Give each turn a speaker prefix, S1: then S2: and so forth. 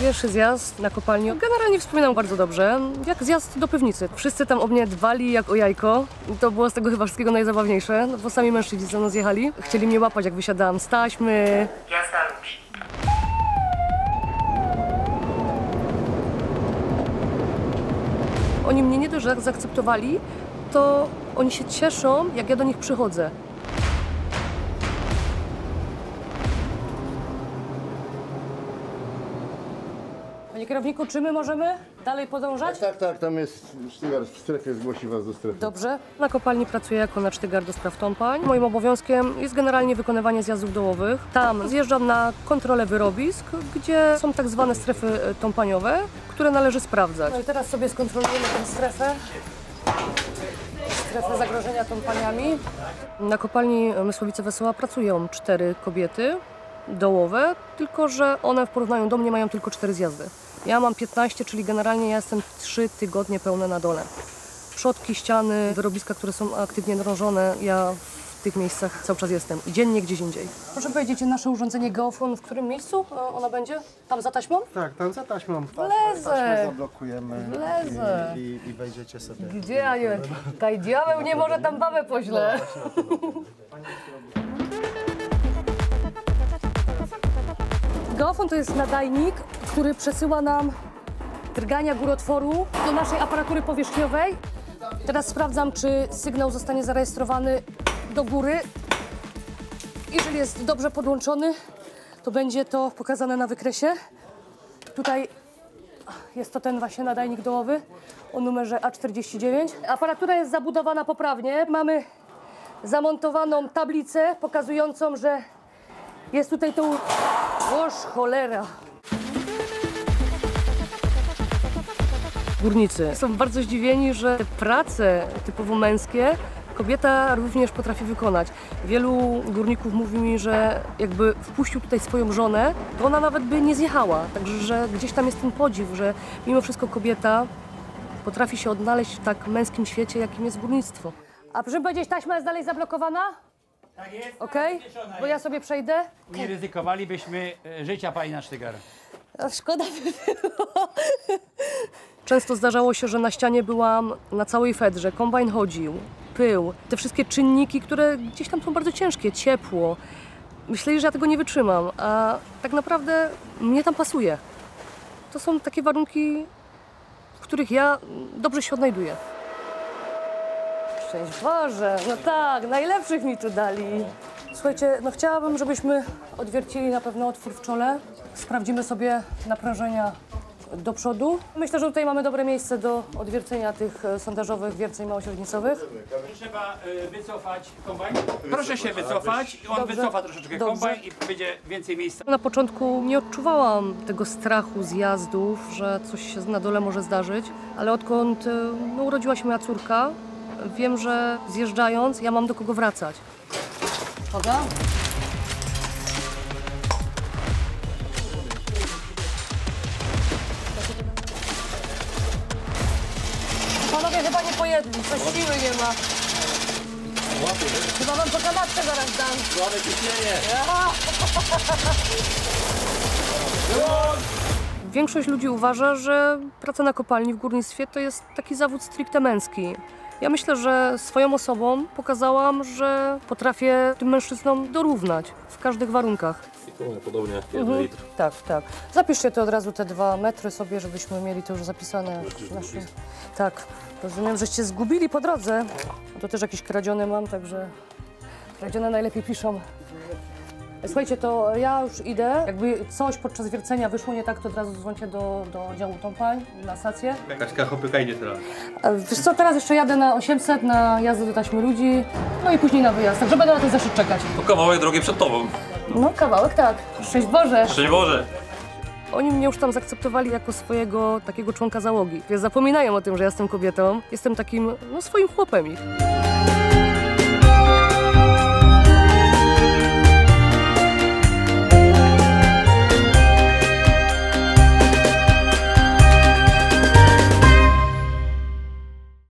S1: Pierwszy zjazd na kopalni. Generalnie wspominam bardzo dobrze, jak zjazd do piwnicy. Wszyscy tam o mnie dbali jak o jajko. I To było z tego chyba wszystkiego najzabawniejsze, no bo sami mężczyźni ze mną zjechali. Chcieli mnie łapać, jak wysiadałam z taśmy.
S2: Jazda.
S1: Oni mnie nie dość, że zaakceptowali, to oni się cieszą, jak ja do nich przychodzę. Panie kierowniku, czy my możemy dalej podążać?
S3: Tak, tak, tam jest sztygar w strefie, zgłosi was do strefy.
S1: Dobrze. Na kopalni pracuję jako nacztygar do spraw tąpań. Moim obowiązkiem jest generalnie wykonywanie zjazdów dołowych. Tam zjeżdżam na kontrolę wyrobisk, gdzie są tak zwane strefy e, tąpaniowe, które należy sprawdzać. No i teraz sobie skontrolujemy tę strefę. Strefę zagrożenia tąpaniami. Na kopalni Mysłowice Wesoła pracują cztery kobiety dołowe, tylko że one w porównaniu do mnie mają tylko cztery zjazdy. Ja mam 15, czyli generalnie ja jestem 3 tygodnie pełne na dole. Przodki, ściany, wyrobiska, które są aktywnie drążone, ja w tych miejscach cały czas jestem. I dziennie gdzieś indziej. Proszę powiedzieć, nasze urządzenie geofon w którym miejscu e, ona będzie? Tam za taśmą?
S4: Tak, tam za taśmą.
S1: Wlezę.
S4: Taśmę zablokujemy
S1: Wlezę.
S4: i, i, i wejdziecie sobie.
S1: Gdzie ja nie? Kaj diabeł nie może tam babę poźle. Geofon to jest nadajnik, który przesyła nam drgania górotworu do naszej aparatury powierzchniowej. Teraz sprawdzam, czy sygnał zostanie zarejestrowany do góry. Jeżeli jest dobrze podłączony, to będzie to pokazane na wykresie. Tutaj jest to ten właśnie nadajnik dołowy o numerze A49. Aparatura jest zabudowana poprawnie. Mamy zamontowaną tablicę pokazującą, że jest tutaj to... Oż cholera! Górnicy są bardzo zdziwieni, że te prace typowo męskie kobieta również potrafi wykonać. Wielu górników mówi mi, że jakby wpuścił tutaj swoją żonę, to ona nawet by nie zjechała. Także że gdzieś tam jest ten podziw, że mimo wszystko kobieta potrafi się odnaleźć w tak męskim świecie, jakim jest górnictwo. A proszę powiedzieć, taśma jest dalej zablokowana?
S5: Tak jest.
S1: Okej? Bo ja sobie przejdę.
S5: Nie ryzykowalibyśmy e, życia pani na sztygar.
S1: Szkoda by było. Często zdarzało się, że na ścianie byłam na całej fedrze, kombajn chodził, pył, te wszystkie czynniki, które gdzieś tam są bardzo ciężkie, ciepło. Myśleli, że ja tego nie wytrzymam, a tak naprawdę mnie tam pasuje. To są takie warunki, w których ja dobrze się odnajduję. Szczęść Boże, no tak, najlepszych mi tu dali. Słuchajcie, no chciałabym, żebyśmy odwiercili na pewno otwór w czole. Sprawdzimy sobie naprężenia do przodu. Myślę, że tutaj mamy dobre miejsce do odwiercenia tych e, sondażowych wierceń małośrednicowych.
S5: Trzeba e, wycofać kombajn. Proszę się wycofać. On
S1: Dobrze.
S5: wycofa troszeczkę
S1: Dobrze.
S5: kombajn i będzie więcej miejsca.
S1: Na początku nie odczuwałam tego strachu zjazdów, że coś się na dole może zdarzyć, ale odkąd e, no, urodziła się moja córka, wiem, że zjeżdżając ja mam do kogo wracać. Uwaga. Panowie chyba nie pojedli, coś siły nie ma. Chyba wam po kanapce zaraz dam. Większość ludzi uważa, że praca na kopalni w górnictwie to jest taki zawód stricte męski. Ja myślę, że swoją osobą pokazałam, że potrafię tym mężczyznom dorównać w każdych warunkach.
S6: Podobnie, jeden litr.
S1: Tak, tak. Zapiszcie to od razu te dwa metry sobie, żebyśmy mieli to już zapisane. w naszym... Tak, rozumiem, żeście zgubili po drodze. To też jakieś kradzione mam, także kradzione najlepiej piszą. Słuchajcie, to ja już idę. Jakby coś podczas wiercenia wyszło nie tak, to od razu dzwońcie do, do działu Tąpań, na stację.
S6: Jakaś chopyka idzie teraz.
S1: A Wiesz co, teraz jeszcze jadę na 800 na jazdę do taśmy ludzi, no i później na wyjazd. Także będę na ten zeszyt czekać.
S6: To kawałek drogi przed tobą.
S1: No kawałek tak. Szczęść Boże.
S6: Szczęść Boże.
S1: Oni mnie już tam zaakceptowali jako swojego takiego członka załogi. Więc zapominają o tym, że ja jestem kobietą. Jestem takim, no swoim chłopem ich.